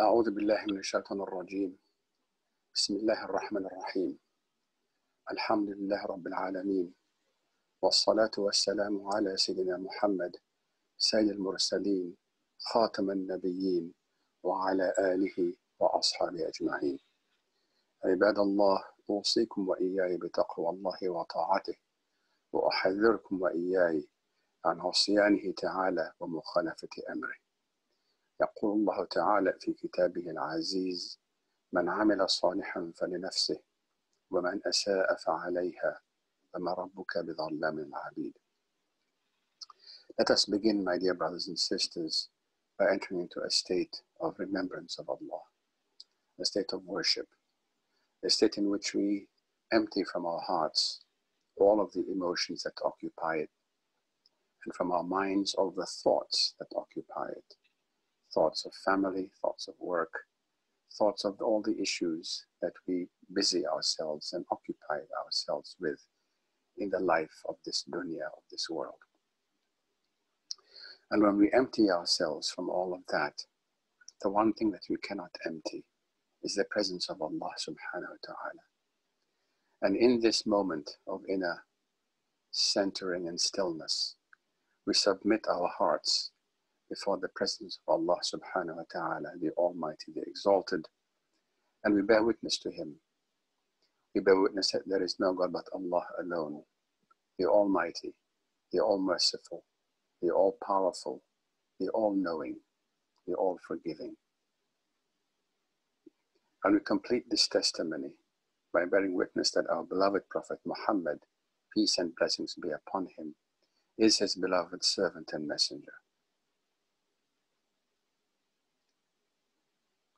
أعوذ بالله من الشيطان الرجيم. بسم الله الرحمن الرحيم. الحمد لله رب العالمين. والصلاة والسلام على سيدنا محمد سيد المرسلين خاتم النبيين وعلى آله وأصحابه أجمعين. عباد الله أوصيكم وإياي بتقوى الله وطاعته وأحذركم وإياي عن عصيانه تعالى ومخالفة أمره. يقول الله تعالى في كتابه العزيز من عمل صالحا فلنفسه ومن أساء فعليها فما ربك بظلام العبيد Let us begin, my dear brothers and sisters, by entering into a state of remembrance of Allah, a state of worship, a state in which we empty from our hearts all of the emotions that occupy it, and from our minds all the thoughts that occupy it thoughts of family, thoughts of work, thoughts of all the issues that we busy ourselves and occupy ourselves with in the life of this dunya, of this world. And when we empty ourselves from all of that, the one thing that we cannot empty is the presence of Allah subhanahu wa ta'ala. And in this moment of inner centering and stillness, we submit our hearts before the presence of Allah subhanahu wa ta'ala, the Almighty, the Exalted, and we bear witness to Him. We bear witness that there is no God but Allah alone, the Almighty, the All Merciful, the All Powerful, the All Knowing, the All Forgiving. And we complete this testimony by bearing witness that our beloved Prophet Muhammad, peace and blessings be upon him, is his beloved servant and messenger.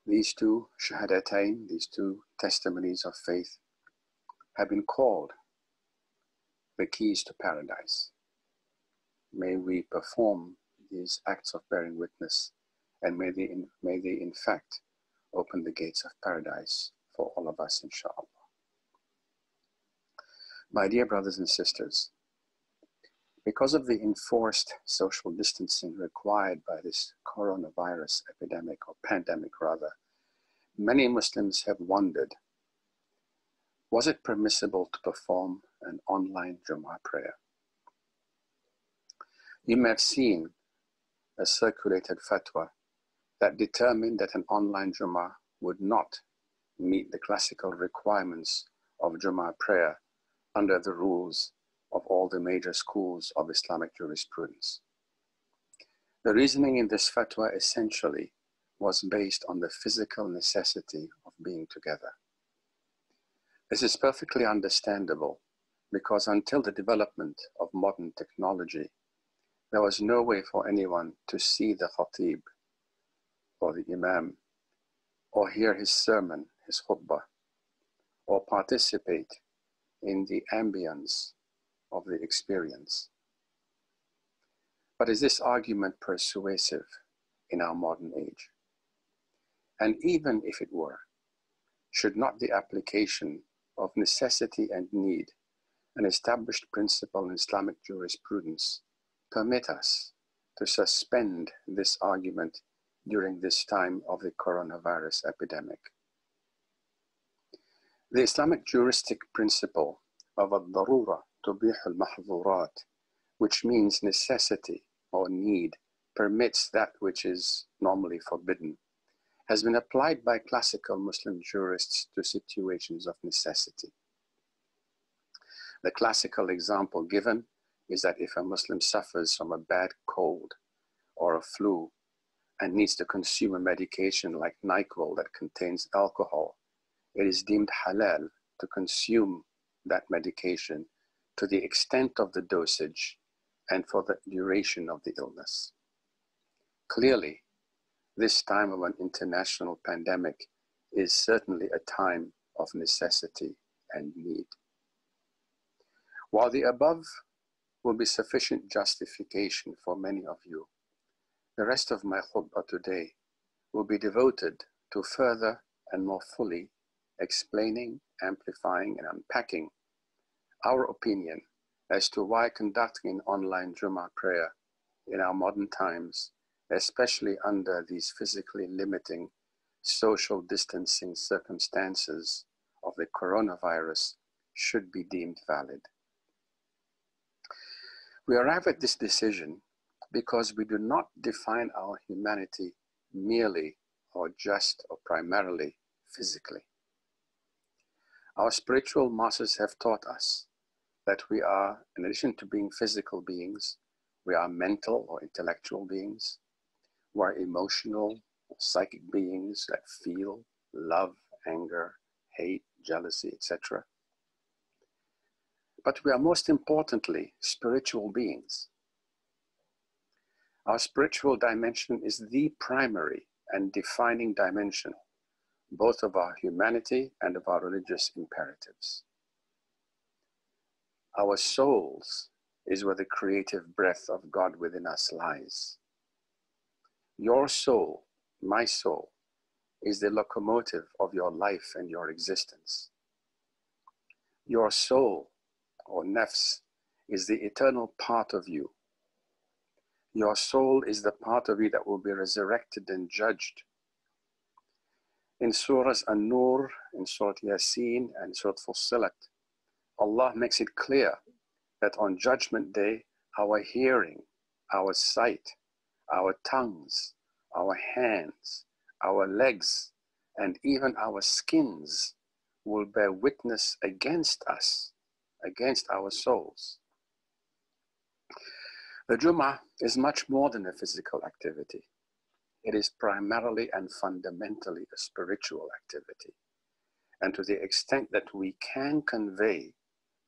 These two shahadatain, these two testimonies of faith, have been called the keys to paradise. May we perform these acts of bearing witness, and may they, in, may they in fact open the gates of paradise for all of us, inshallah. My dear brothers and sisters, because of the enforced social distancing required by this coronavirus epidemic or pandemic rather, many Muslims have wondered, was it permissible to perform an online Jummah prayer? You may have seen a circulated fatwa that determined that an online Jummah would not meet the classical requirements of Jummah prayer under the rules of all the major schools of Islamic jurisprudence. The reasoning in this fatwa essentially was based on the physical necessity of being together. This is perfectly understandable because until the development of modern technology, there was no way for anyone to see the khatib or the imam or hear his sermon, his khutbah, or participate in the ambience of the experience. But is this argument persuasive in our modern age? And even if it were, should not the application of necessity and need, an established principle in Islamic jurisprudence, permit us to suspend this argument during this time of the coronavirus epidemic? The Islamic juristic principle of al-darura tubih al-mahdhurat, which means necessity or need, permits that which is normally forbidden, has been applied by classical Muslim jurists to situations of necessity. The classical example given is that if a Muslim suffers from a bad cold or a flu and needs to consume a medication like NyQuil that contains alcohol, it is deemed halal to consume that medication to the extent of the dosage and for the duration of the illness. Clearly, this time of an international pandemic is certainly a time of necessity and need. While the above will be sufficient justification for many of you, the rest of my khutbah today will be devoted to further and more fully explaining, amplifying, and unpacking our opinion as to why conducting an online Jummah prayer in our modern times, especially under these physically limiting social distancing circumstances of the coronavirus should be deemed valid. We arrive at this decision because we do not define our humanity merely or just or primarily physically. Our spiritual masters have taught us that we are, in addition to being physical beings, we are mental or intellectual beings, we are emotional or psychic beings that feel love, anger, hate, jealousy, etc. But we are most importantly spiritual beings. Our spiritual dimension is the primary and defining dimension, both of our humanity and of our religious imperatives. Our souls is where the creative breath of God within us lies. Your soul, my soul, is the locomotive of your life and your existence. Your soul, or nafs, is the eternal part of you. Your soul is the part of you that will be resurrected and judged. In Surah An-Nur, in Surah Yasin, and Surah Fussilat, Allah makes it clear that on Judgment Day, our hearing, our sight, our tongues, our hands, our legs, and even our skins will bear witness against us, against our souls. The Jummah is much more than a physical activity. It is primarily and fundamentally a spiritual activity. And to the extent that we can convey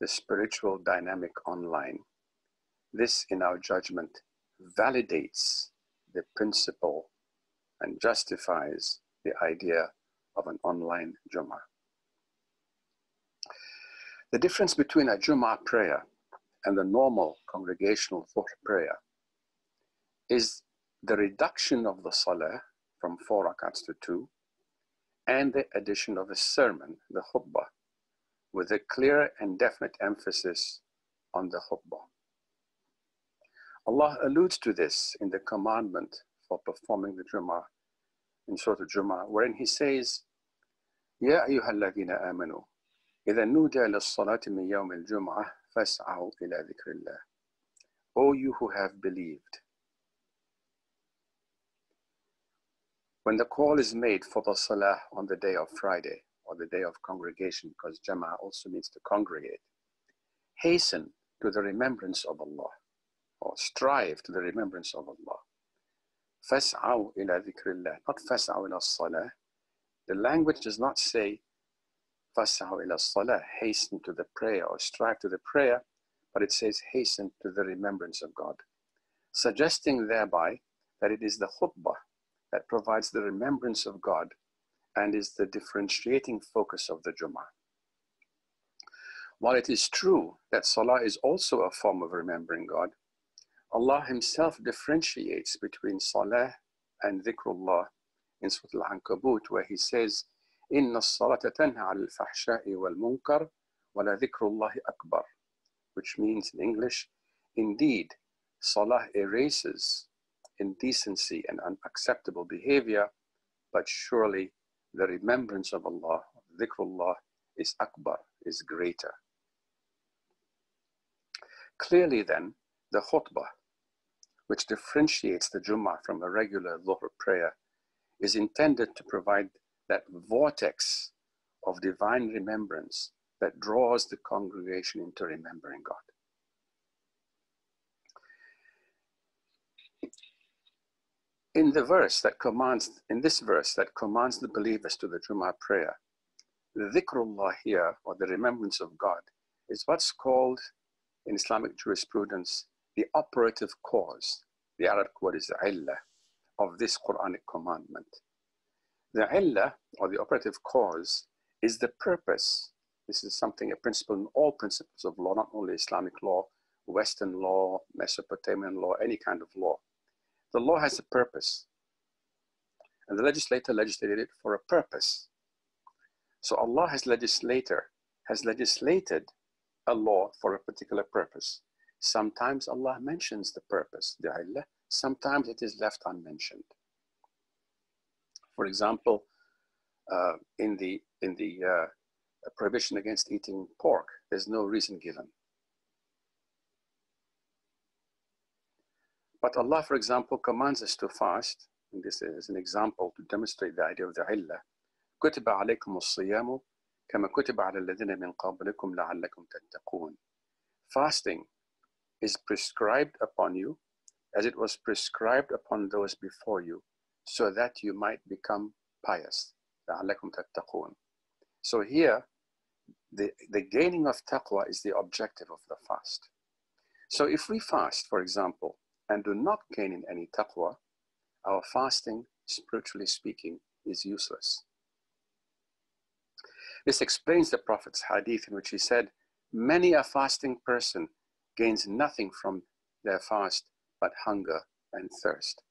the spiritual dynamic online, this, in our judgment, validates the principle and justifies the idea of an online Jummah. The difference between a Jummah prayer and the normal congregational Dhuhr prayer is the reduction of the Salah from four rakats to two and the addition of a sermon, the khutbah, with a clear and definite emphasis on the khutbah. Allah alludes to this in the commandment for performing the Jummah in Surah Al-Jum'ah, wherein he says, يا أيها الذين آمنوا إذا نودي للصلاة من يوم الجمعة فاسعوا إلى ذكر الله. O you who have believed, when the call is made for the salah on the day of Friday or the day of congregation, because Jama'ah also means to congregate, hasten to the remembrance of Allah or strive to the remembrance of Allah. Fas'aw ila dhikrillah, not fas'aw ila salah. The language does not say fas'aw ila salah, hasten to the prayer or strive to the prayer, but it says hasten to the remembrance of God, suggesting thereby that it is the khutbah that provides the remembrance of God and is the differentiating focus of the Jummah. While it is true that Salah is also a form of remembering God, Allah Himself differentiates between Salah and Dhikrullah in Surah Al-Ankabut, where He says, إن الصلاة تنهى عن الفحشاء والمنكر ولذكر الله أكبر, which means in English, indeed, Salah erases indecency and unacceptable behavior, but surely the remembrance of Allah, dhikrullah, is akbar, is greater. Clearly then, the khutbah which differentiates the Jummah from a regular Dhuhr prayer, is intended to provide that vortex of divine remembrance that draws the congregation into remembering God. In the verse that commands, in this verse that commands the believers to the Jummah prayer, the dhikrullah here, or the remembrance of God, is what's called in Islamic jurisprudence the operative cause, the Arab word is illah, of this Quranic commandment. The illah, or the operative cause, is the purpose. This is something, a principle in all principles of law, not only Islamic law, Western law, Mesopotamian law, any kind of law. The law has a purpose. And the legislator legislated it for a purpose. So Allah has legislator, has legislated a law for a particular purpose. Sometimes Allah mentions the purpose, the illah. Sometimes it is left unmentioned. For example, uh, in the, in the uh, prohibition against eating pork. There's no reason given. But Allah, for example, commands us to fast, and this is an example to demonstrate the idea of the illah. كتب عليكم الصيام كما كتب على الذين من قبلكم لعلكم تتقون. Fasting is prescribed upon you as it was prescribed upon those before you so that you might become pious. لعلكم تتقون. So here, the, the gaining of taqwa is the objective of the fast. So if we fast, for example, and do not gain in any taqwa, our fasting, spiritually speaking, is useless. This explains the Prophet's hadith in which he said, Many a fasting person gains nothing from their fast but hunger and thirst.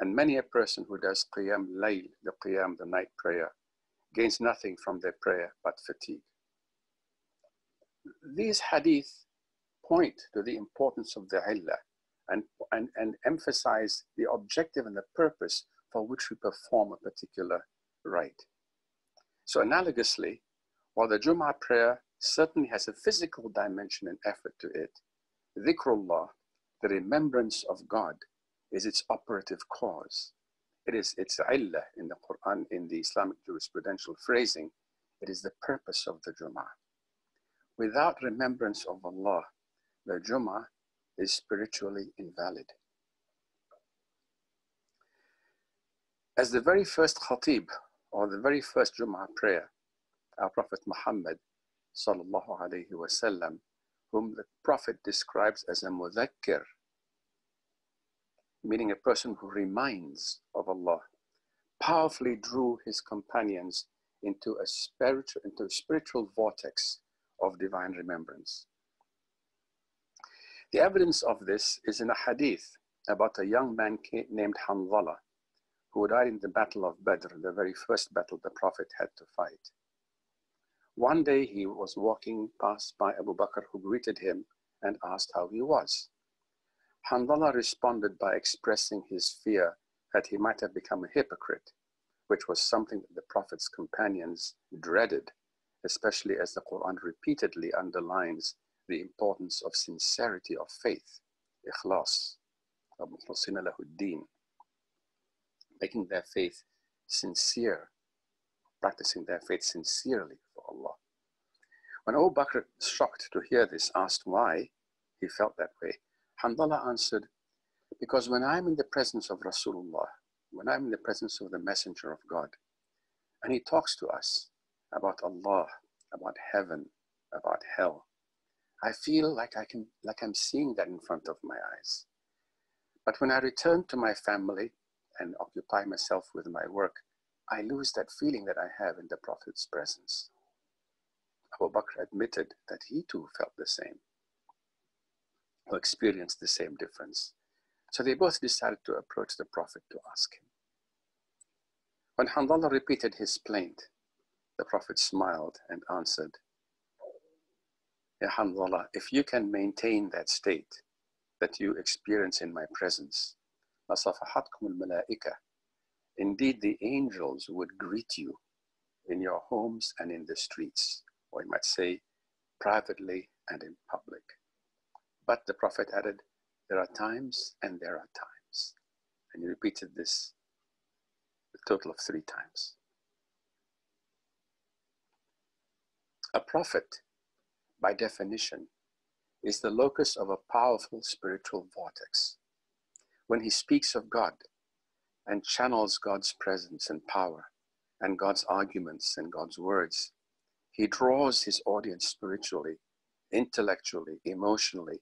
And many a person who does qiyam layl, the qiyam, the night prayer, gains nothing from their prayer but fatigue. These hadith point to the importance of the illah and, and, and emphasize the objective and the purpose for which we perform a particular rite. So analogously, while the Jum'ah prayer certainly has a physical dimension and effort to it, dhikrullah, the remembrance of God, is its operative cause. It is its illah in the Quran, in the Islamic jurisprudential phrasing. It is the purpose of the Jum'ah. Without remembrance of Allah, the Jum'ah is spiritually invalid. As the very first khatib, or the very first Jum'ah prayer, our Prophet Muhammad, sallallahu alayhi wasallam, whom the Prophet describes as a mudhakkir, meaning a person who reminds of Allah, powerfully drew his companions into a spiritual, into a spiritual vortex of divine remembrance. The evidence of this is in a hadith about a young man named Hanzala, who died in the Battle of Badr, the very first battle the Prophet had to fight. One day he was walking past by Abu Bakr, who greeted him and asked how he was. Hanzala responded by expressing his fear that he might have become a hypocrite, which was something that the Prophet's companions dreaded, especially as the Quran repeatedly underlines the importance of sincerity of faith, ikhlas, making their faith sincere, practicing their faith sincerely for Allah. When Abu Bakr, shocked to hear this, asked why he felt that way, Hanzala answered, Because when I'm in the presence of Rasulullah, when I'm in the presence of the Messenger of God, and he talks to us about Allah, about heaven, about hell, I feel like I can like I'm seeing that in front of my eyes. But when I return to my family and occupy myself with my work, I lose that feeling that I have in the Prophet's presence. Abu Bakr admitted that he too felt the same or experienced the same difference. So they both decided to approach the Prophet to ask him. When Hanzala repeated his plaint, the Prophet smiled and answered, Hanzala, if you can maintain that state that you experience in my presence, Indeed, the angels would greet you in your homes and in the streets, or you might say privately and in public. But the Prophet added, There are times and there are times. And he repeated this a total of three times. A prophet, by definition, is the locus of a powerful spiritual vortex. When he speaks of God and channels God's presence and power and God's arguments and God's words, he draws his audience spiritually, intellectually, emotionally,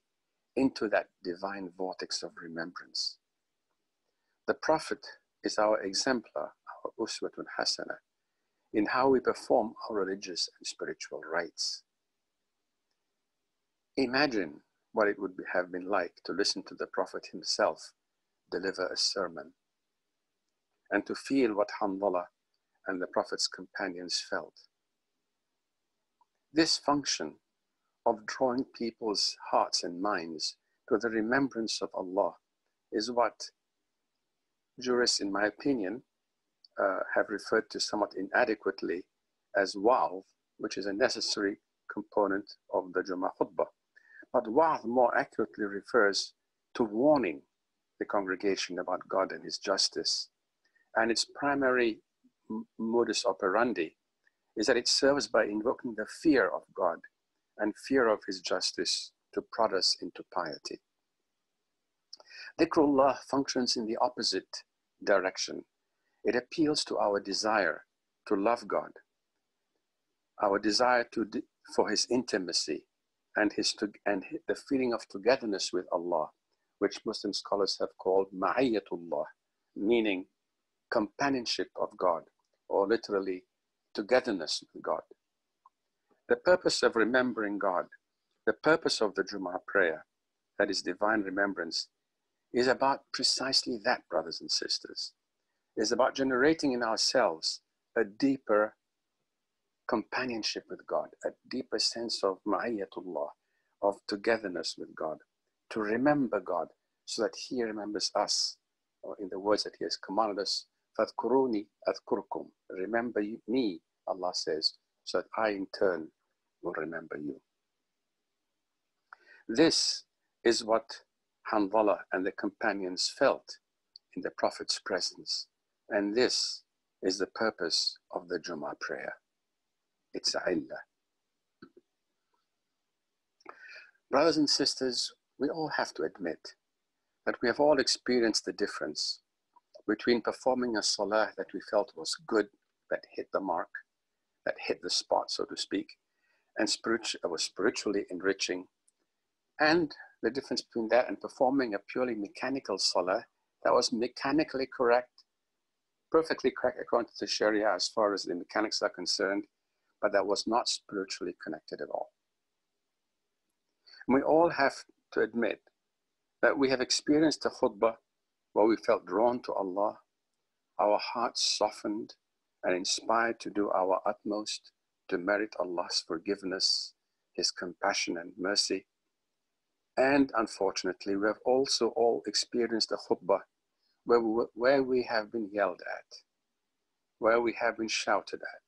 into that divine vortex of remembrance. The Prophet is our exemplar, our uswatun hasana, in how we perform our religious and spiritual rites. Imagine what it would have been like to listen to the Prophet himself deliver a sermon and to feel what Hanzala and the Prophet's companions felt. This function of drawing people's hearts and minds to the remembrance of Allah is what jurists, in my opinion, uh, have referred to somewhat inadequately as wa'z, which is a necessary component of the Jummah khutbah. But wa'z more accurately refers to warning the congregation about God and His justice. And its primary modus operandi is that it serves by invoking the fear of God and fear of His justice to prod us into piety. Dhikrullah functions in the opposite direction. It appeals to our desire to love God, our desire to, for His intimacy, and, his, and the feeling of togetherness with Allah, which Muslim scholars have called ma'iyatullah, meaning companionship of God, or literally togetherness with God. The purpose of remembering God, the purpose of the Jummah prayer, that is divine remembrance, is about precisely that, brothers and sisters. Is about generating in ourselves a deeper companionship with God, a deeper sense of ma'iyatullah, of togetherness with God, to remember God so that He remembers us, or in the words that He has commanded us, فَاذْكُرُونِي atkurkum." Remember me, Allah says, so that I in turn will remember you. This is what Hanzala and the companions felt in the Prophet's presence, and this is the purpose of the Jummah prayer. It's illah. Brothers and sisters, we all have to admit that we have all experienced the difference between performing a salah that we felt was good, that hit the mark, that hit the spot, so to speak, and spiritu- uh, was spiritually enriching, and the difference between that and performing a purely mechanical salah that was mechanically correct, perfectly correct according to the Sharia as far as the mechanics are concerned, but that was not spiritually connected at all. And we all have to admit that we have experienced a khutbah where we felt drawn to Allah, our hearts softened and inspired to do our utmost to merit Allah's forgiveness, His compassion and mercy. And unfortunately, we have also all experienced a khutbah where we, where we have been yelled at, where we have been shouted at,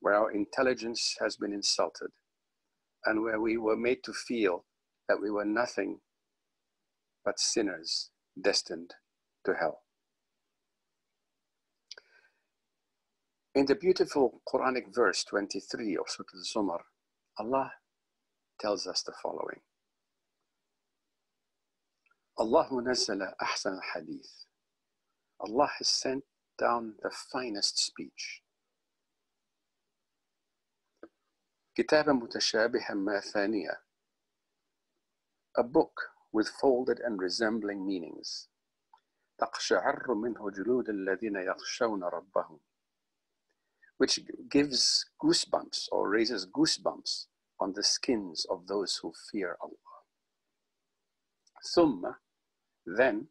where our intelligence has been insulted, and where we were made to feel that we were nothing but sinners destined to hell. In the beautiful Quranic verse 23 of Surah Al-Zumar, Allah tells us the following. Allah nazzala ahsan al-hadith. Allah has sent down the finest speech. كتابا متشابها مثانية A book with folded and resembling meanings. تقشعر منه جلود الذين يخشون ربهم which gives goosebumps or raises goosebumps on the skins of those who fear Allah. ثم, then,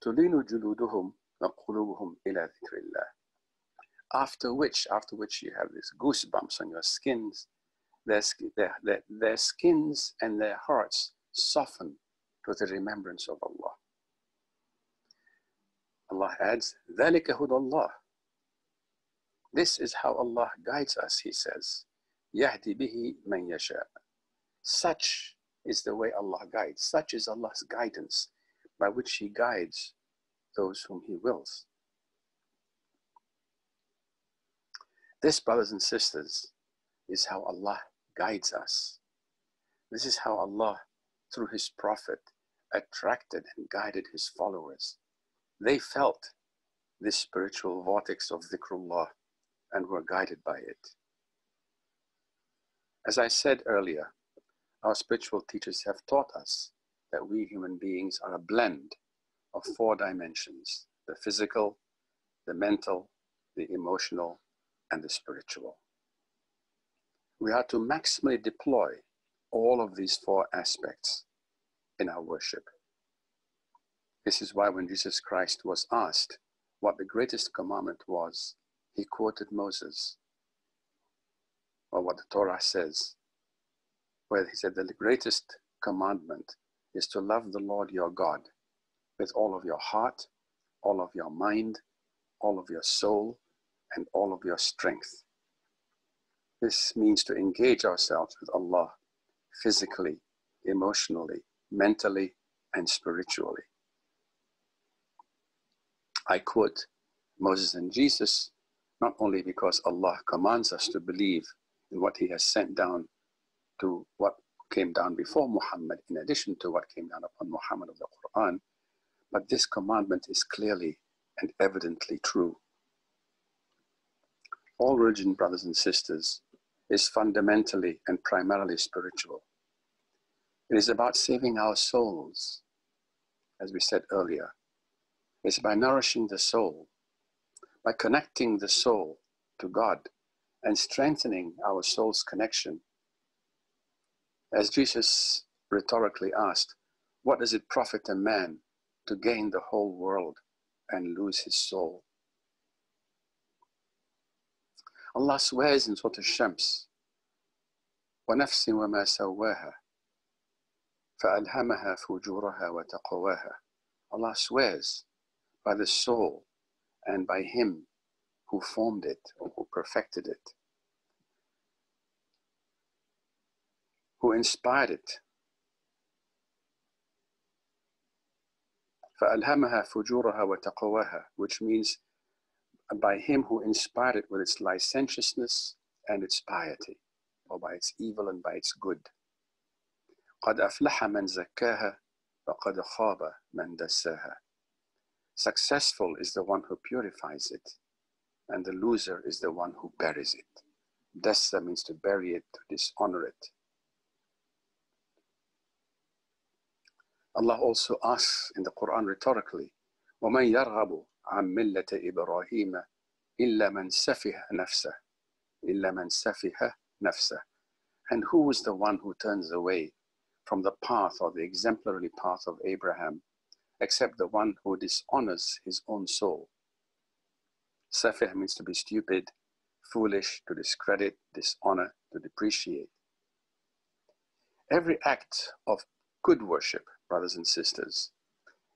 تلين جلودهم وقلوبهم إلى ذكر الله. After which, after which you have these goosebumps on your skins, their, their, their, their skins and their hearts soften to the remembrance of Allah. Allah adds, ذلك هدى الله this is how Allah guides us, he says. يهدي به من يشاء. Such is the way Allah guides. Such is Allah's guidance by which He guides those whom He wills. This, brothers and sisters, is how Allah guides us. This is how Allah, through His Prophet, attracted and guided His followers. They felt this spiritual vortex of dhikrullah and were guided by it. As I said earlier, our spiritual teachers have taught us that we human beings are a blend of four dimensions the physical, the mental, the emotional, and the spiritual. We are to maximally deploy all of these four aspects in our worship. This is why when Jesus Christ was asked what the greatest commandment was, he quoted Moses, or what the Torah says, where he said, The greatest commandment is to love the Lord your God with all of your heart, all of your mind, all of your soul, and all of your strength. This means to engage ourselves with Allah physically, emotionally, mentally, and spiritually. I quote Moses and Jesus not only because Allah commands us to believe in what He has sent down to what came down before Muhammad, in addition to what came down upon Muhammad of the Quran, but this commandment is clearly and evidently true. All religion, brothers and sisters, is fundamentally and primarily spiritual. It is about saving our souls, as we said earlier. It's by nourishing the soul, by connecting the soul to God and strengthening our soul's connection. As Jesus rhetorically asked, What does it profit a man to gain the whole world and lose his soul? Allah swears in Surah Al-Shams, ونفس وما سواها فألهمها فجورها وتقواها Allah swears by the soul and by him who formed it or who perfected it, who inspired it. فألهمها فجورها وتقواها which means by him who inspired it with its licentiousness and its piety, or by its evil and by its good. قد أفلح من زكاها وقد خاب من دساها. Successful is the one who purifies it, and the loser is the one who buries it. Dasa means to bury it, to dishonor it. Allah also asks in the Quran rhetorically, وَمَنْ يَرْغَبُ عن ملة إبراهيم إلا من سفه نفسه إلا من سفه نفسه and who is the one who turns away from the path or the exemplary path of Abraham except the one who dishonors his own soul Safih means to be stupid foolish to discredit dishonor to depreciate every act of good worship brothers and sisters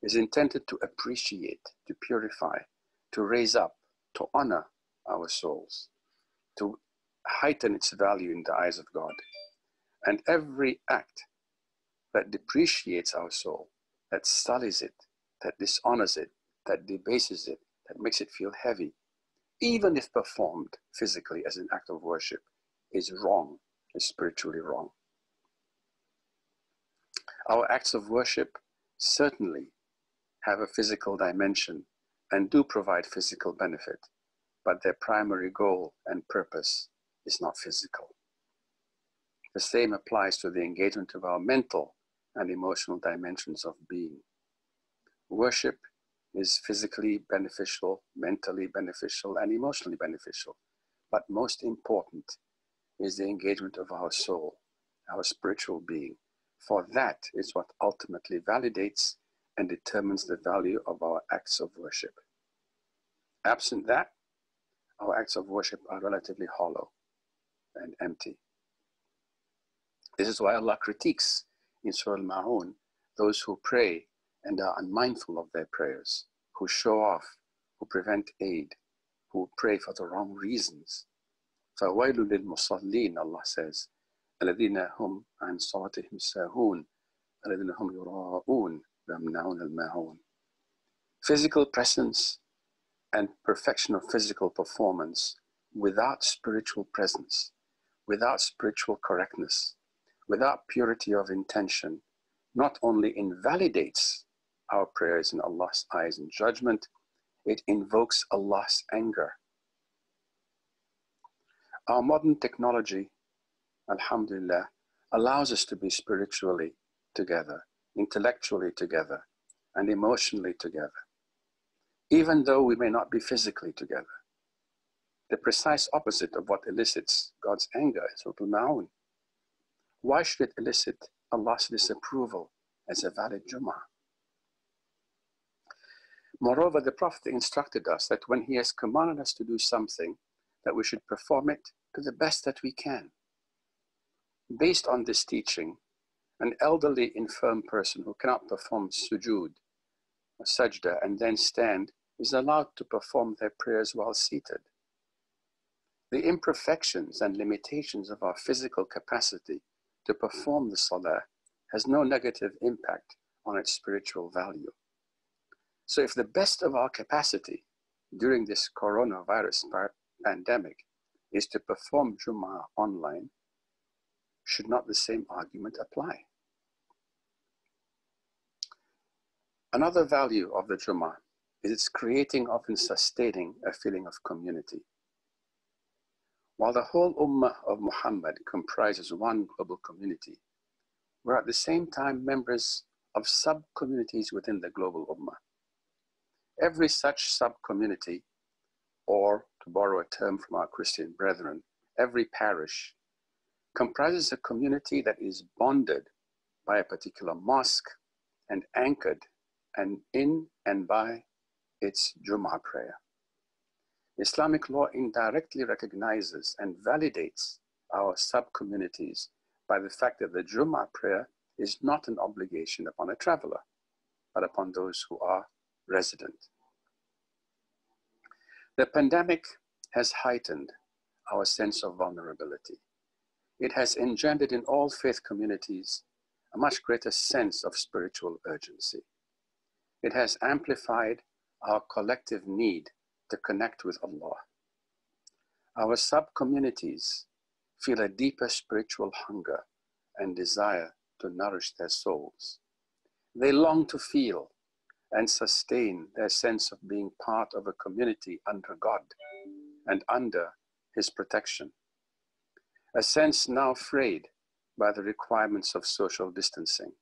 is intended to appreciate, to purify, to raise up, to honor our souls, to heighten its value in the eyes of God. And every act that depreciates our soul, that sullies it, that dishonors it, that debases it, that makes it feel heavy, even if performed physically as an act of worship, is wrong, is spiritually wrong. Our acts of worship certainly have a physical dimension and do provide physical benefit, but their primary goal and purpose is not physical. The same applies to the engagement of our mental and emotional dimensions of being. Worship is physically beneficial, mentally beneficial, and emotionally beneficial. But most important is the engagement of our soul, our spiritual being. For that is what ultimately validates and determines the value of our acts of worship. Absent that, our acts of worship are relatively hollow and empty. This is why Allah critiques in Surah Al-Ma'un those who pray and are unmindful of their prayers, who show off, who prevent aid, who pray for the wrong reasons. فَوَيْلُ لِلْمُصَلِّينَ Allah says, الَّذِينَ هُمْ عَنْ صَلَاتِهِمْ سَاهُونَ الَّذِينَ هُمْ يُرَاءُونَ Physical presence and perfection of physical performance without spiritual presence, without spiritual correctness, without purity of intention, not only invalidates our prayers in Allah's eyes and judgment, it invokes Allah's anger. Our modern technology, Alhamdulillah, allows us to be spiritually together intellectually together and emotionally together, even though we may not be physically together. The precise opposite of what elicits God's anger is Ma'un. Why should it elicit Allah's disapproval as a valid Jummah? Moreover, the Prophet instructed us that when he has commanded us to do something, that we should perform it to the best that we can. Based on this teaching, an elderly infirm person who cannot perform sujood, sajda, and then stand is allowed to perform their prayers while seated. the imperfections and limitations of our physical capacity to perform the salah has no negative impact on its spiritual value. So, if the best of our capacity during this coronavirus pandemic is to perform Jummah online, should not the same argument apply? Another value of the Jummah is its creating of and sustaining a feeling of community. While the whole Ummah of Muhammad comprises one global community, we're at the same time members of sub communities within the global Ummah. Every such sub community, or to borrow a term from our Christian brethren, every parish, comprises a community that is bonded by a particular mosque and anchored and in and by its Jum'ah prayer. Islamic law indirectly recognizes and validates our sub-communities by the fact that the Jum'ah prayer is not an obligation upon a traveler, but upon those who are resident. The pandemic has heightened our sense of vulnerability. It has engendered in all faith communities a much greater sense of spiritual urgency. It has amplified our collective need to connect with Allah. Our sub communities feel a deeper spiritual hunger and desire to nourish their souls. They long to feel and sustain their sense of being part of a community under God and under His protection. A sense now frayed by the requirements of social distancing.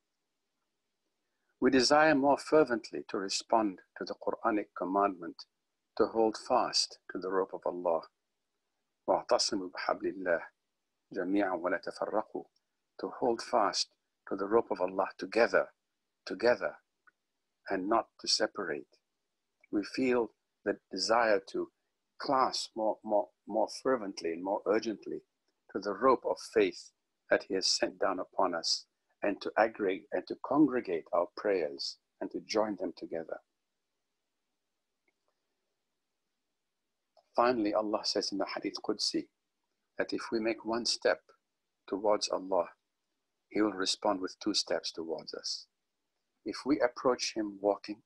We desire more fervently to respond to the Quranic commandment to hold fast to the rope of Allah. وَاعْتَصِمُوا بِحَبْلِ اللَّهِ جَمِيعًا وَلَا تَفَرَّقُوا To hold fast to the rope of Allah together, together, and not to separate. We feel the desire to clasp more, more, more fervently and more urgently to the rope of faith that He has sent down upon us and to aggregate and to congregate our prayers and to join them together. Finally, Allah says in the Hadith Qudsi that if we make one step towards Allah, He will respond with two steps towards us. If we approach Him walking,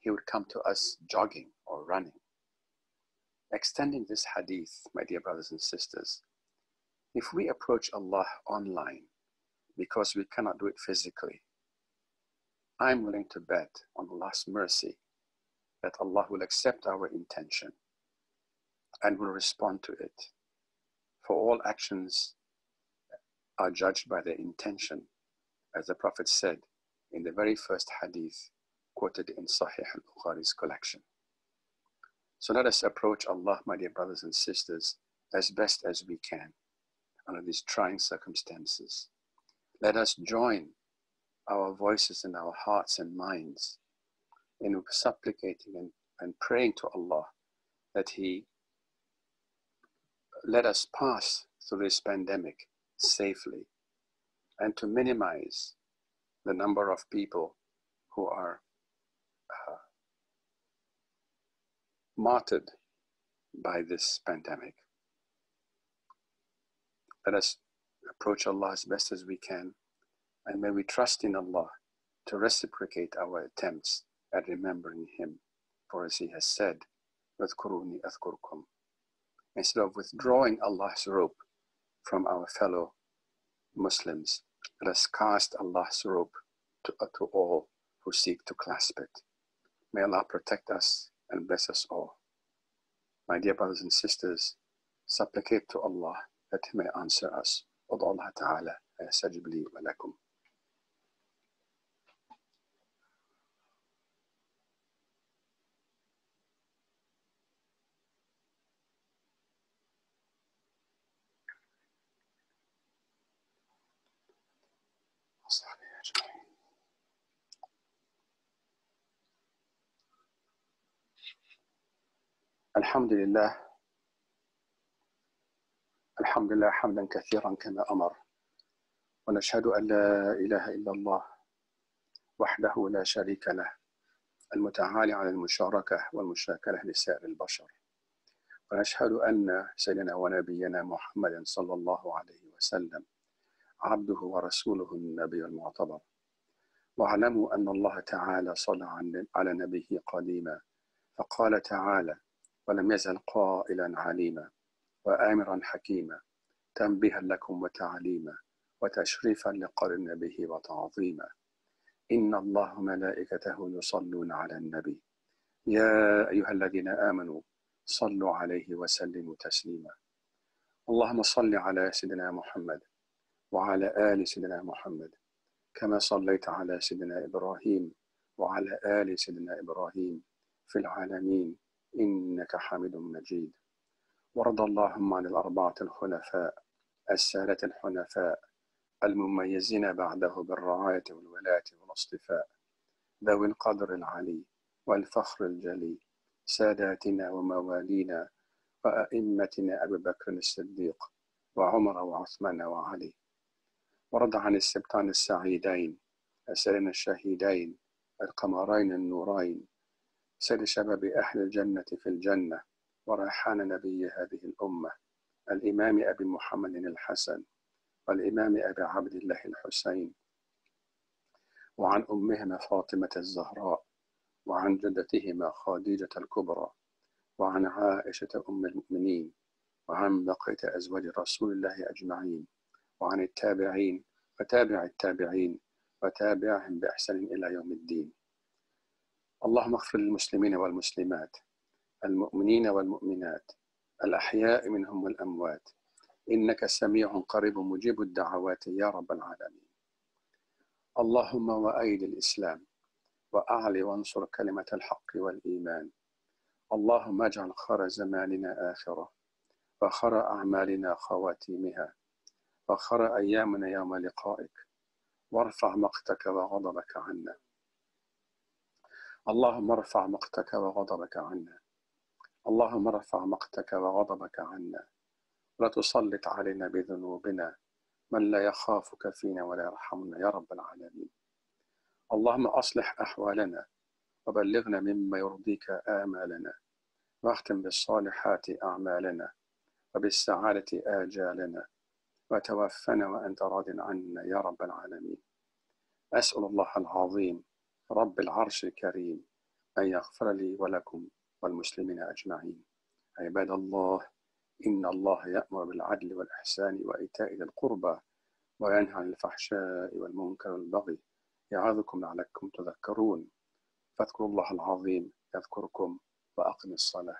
He would come to us jogging or running. Extending this hadith, my dear brothers and sisters, if we approach Allah online because we cannot do it physically, I'm willing to bet on Allah's mercy that Allah will accept our intention and will respond to it. For all actions are judged by their intention, as the Prophet said in the very first hadith quoted in Sahih al Bukhari's collection. So let us approach Allah, my dear brothers and sisters, as best as we can under these trying circumstances. Let us join our voices and our hearts and minds in supplicating and, and praying to Allah that He let us pass through this pandemic safely and to minimize the number of people who are uh, martyred by this pandemic. Let us approach Allah as best as we can, and may we trust in Allah to reciprocate our attempts at remembering Him. For as He has said, وَاذْكُرُونِي أَذْكُرْكُمْ Instead of withdrawing Allah's rope from our fellow Muslims, let us cast Allah's rope to, uh, to all who seek to clasp it. May Allah protect us and bless us all. My dear brothers and sisters, supplicate to Allah that He may answer us. ادعوا الله تعالى يستجب لي ولكم. الحمد لله الحمد لله حمدا كثيرا كما أمر. ونشهد أن لا إله إلا الله وحده لا شريك له المتعالي على المشاركة والمشاكلة لسائر البشر. ونشهد أن سيدنا ونبينا محمد صلى الله عليه وسلم عبده ورسوله النبي المعتبر. واعلموا أن الله تعالى صلى على نبيه قديما فقال تعالى ولم يزل قائلا عليما وآمرا حكيما تنبيها لكم وتعليما وتشريفا لقرن به وتعظيما. إن الله ملائكته يصلون على النبي. يا أيها الذين آمنوا صلوا عليه وسلموا تسليما. اللهم صل على سيدنا محمد وعلى آل سيدنا محمد كما صليت على سيدنا إبراهيم وعلى آل سيدنا إبراهيم في العالمين إنك حميد مجيد. ورضى اللهم عن الأربعة الخلفاء السادة الحنفاء المميزين بعده بالرعاية والولاة والاصطفاء ذوي القدر العلي والفخر الجلي ساداتنا وموالينا وأئمتنا أبي بكر الصديق وعمر وعثمان وعلي. ورد عن السبطان السعيدين السرين الشهيدين القمرين النورين سيد شباب أهل الجنة في الجنة وريحان نبي هذه الأمة الإمام أبي محمد الحسن والإمام أبي عبد الله الحسين وعن أمهما فاطمة الزهراء وعن جدتهما خديجة الكبرى وعن عائشة أم المؤمنين وعن بقية أزواج رسول الله أجمعين وعن التابعين وتابع التابعين وتابعهم بإحسان إلى يوم الدين. اللهم اغفر للمسلمين والمسلمات المؤمنين والمؤمنات الأحياء منهم والأموات. إنك سميع قريب مجيب الدعوات يا رب العالمين. اللهم وأيد الإسلام وأعل وانصر كلمة الحق والإيمان. اللهم اجعل خير زماننا آخرة وخير أعمالنا خواتيمها وخير أيامنا يوم لقائك. وارفع مقتك وغضبك عنا. اللهم ارفع مقتك وغضبك عنا. اللهم ارفع مقتك وغضبك عنا. ولا تسلط علينا بذنوبنا. من لا يخافك فينا ولا يرحمنا يا رب العالمين. اللهم أصلح أحوالنا وبلغنا مما يرضيك آمالنا. واختم بالصالحات أعمالنا وبالسعادة آجالنا. وتوفنا وأنت راض عنا يا رب العالمين. أسأل الله العظيم رب العرش الكريم أن يغفر لي ولكم والمسلمين أجمعين. عباد الله إن الله يأمر بالعدل والإحسان وإيتاء ذي القربى وينهى عن الفحشاء والمنكر والبغي يعظكم لعلكم تذكرون. فاذكروا الله العظيم يذكركم وأقم الصلاة.